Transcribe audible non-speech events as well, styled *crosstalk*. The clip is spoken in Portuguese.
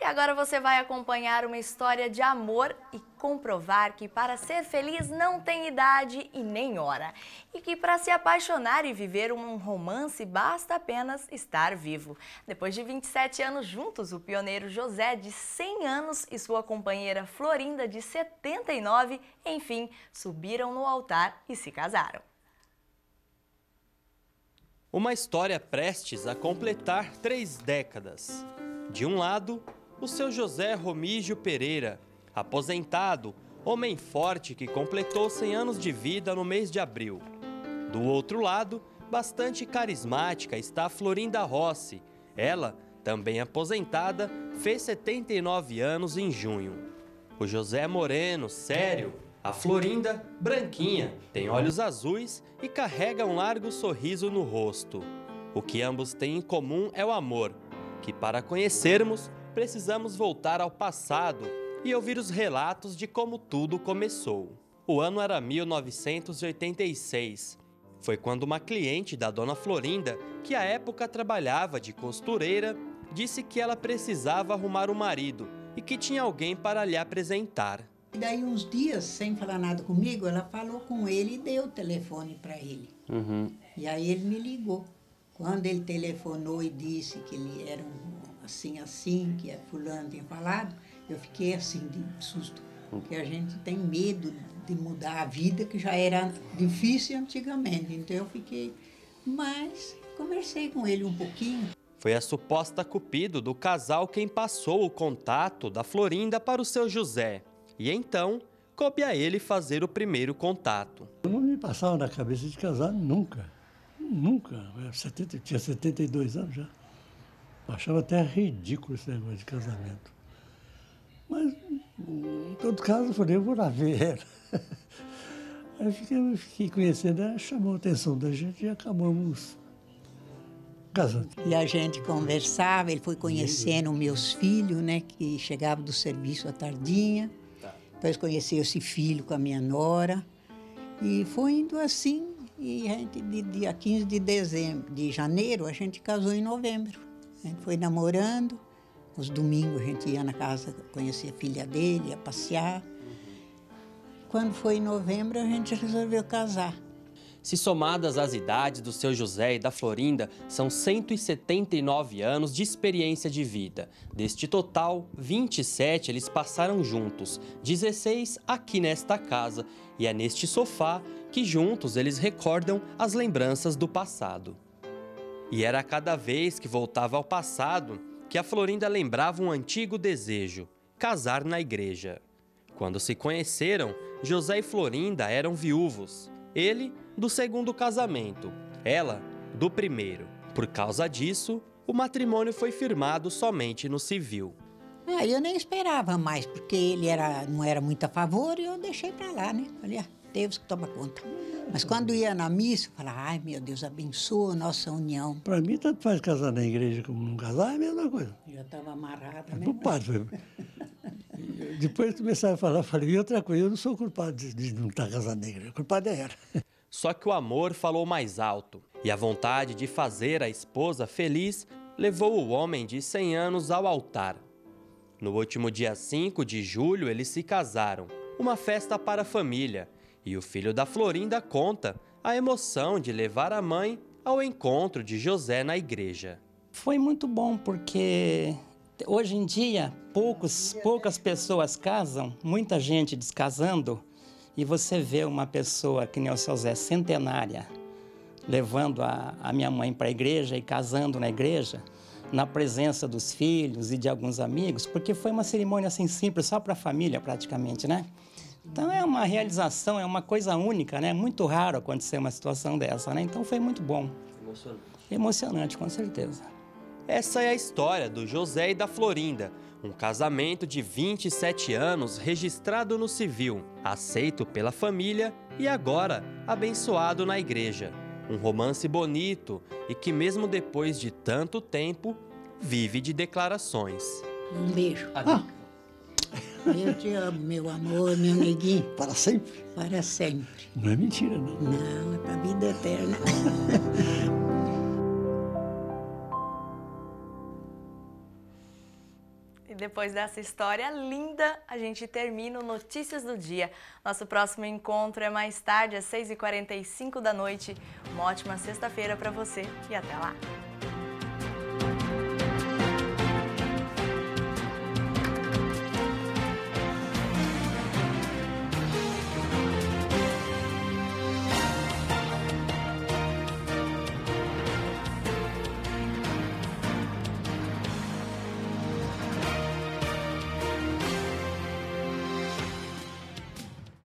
E agora você vai acompanhar uma história de amor e comprovar que para ser feliz não tem idade e nem hora. E que para se apaixonar e viver um romance basta apenas estar vivo. Depois de 27 anos juntos, o pioneiro José, de 100 anos, e sua companheira Florinda, de 79, enfim, subiram no altar e se casaram. Uma história prestes a completar três décadas. De um lado, o seu José Romígio Pereira, aposentado, homem forte que completou 100 anos de vida no mês de abril. Do outro lado, bastante carismática está a Florinda Rossi. Ela, também aposentada, fez 79 anos em junho. O José moreno, sério. A Florinda, branquinha, tem olhos azuis e carrega um largo sorriso no rosto. O que ambos têm em comum é o amor, que para conhecermos precisamos voltar ao passado e ouvir os relatos de como tudo começou. O ano era 1986. Foi quando uma cliente da dona Florinda, que à época trabalhava de costureira, disse que ela precisava arrumar um marido e que tinha alguém para lhe apresentar. E daí, uns dias, sem falar nada comigo, ela falou com ele e deu o telefone para ele. Uhum. E aí ele me ligou. Quando ele telefonou e disse que ele era um assim, assim, que a fulano tinha falado, eu fiquei assim de susto. Porque a gente tem medo de mudar a vida, que já era difícil antigamente. Então eu fiquei. Mas conversei com ele um pouquinho. Foi a suposta cupido do casal quem passou o contato da Florinda para o seu José. E então, coube a ele fazer o primeiro contato. Não me passava na cabeça de casar nunca. Nunca. Eu 70, tinha 72 anos já. Achava até ridículo esse negócio de casamento. Mas, em todo caso, eu falei, eu vou lá ver ela. *laughs* Aí fiquei, fiquei conhecendo ela, chamou a atenção da gente e acabamos casando. E a gente conversava, ele foi conhecendo meus filhos, né, que chegavam do serviço à tardinha. Depois conheci esse filho com a minha nora. E foi indo assim, e a gente, de dia 15 de dezembro, de janeiro, a gente casou em novembro. A gente foi namorando. Os domingos a gente ia na casa conhecer a filha dele, ia passear. Quando foi em novembro, a gente resolveu casar. Se somadas as idades do seu José e da Florinda, são 179 anos de experiência de vida. Deste total, 27 eles passaram juntos, 16 aqui nesta casa, e é neste sofá que juntos eles recordam as lembranças do passado. E era cada vez que voltava ao passado que a Florinda lembrava um antigo desejo: casar na igreja. Quando se conheceram, José e Florinda eram viúvos. Ele, do segundo casamento, ela, do primeiro. Por causa disso, o matrimônio foi firmado somente no civil. Ah, eu nem esperava mais, porque ele era, não era muito a favor e eu deixei para lá, né? Falei, ah, Deus que toma conta. Mas quando ia na missa, eu falava, ai meu Deus, abençoa a nossa união. Para mim, tanto faz casar na igreja como não casar, é a mesma coisa. Já estava amarrada, né? O padre. Depois começaram a falar, falei, e outra coisa, eu não sou culpado de, de não estar casado na igreja, o culpado é ela. Só que o amor falou mais alto, e a vontade de fazer a esposa feliz levou o homem de 100 anos ao altar. No último dia 5 de julho, eles se casaram, uma festa para a família, e o filho da Florinda conta a emoção de levar a mãe ao encontro de José na igreja. Foi muito bom porque hoje em dia poucos, poucas pessoas casam, muita gente descasando, e você vê uma pessoa que nem o seu Zé, centenária, levando a, a minha mãe para a igreja e casando na igreja, na presença dos filhos e de alguns amigos, porque foi uma cerimônia assim simples, só para a família praticamente, né? Então é uma realização, é uma coisa única, né? Muito raro acontecer uma situação dessa, né? Então foi muito bom. Emocionante. Emocionante, com certeza. Essa é a história do José e da Florinda, um casamento de 27 anos registrado no civil, aceito pela família e agora abençoado na igreja. Um romance bonito e que, mesmo depois de tanto tempo, vive de declarações. Um beijo. Ah. Eu te amo, meu amor, meu neguinho. Para sempre? Para sempre. Não é mentira, não. Não, é para a vida eterna. E depois dessa história linda, a gente termina o Notícias do Dia. Nosso próximo encontro é mais tarde, às 6h45 da noite. Uma ótima sexta-feira para você e até lá!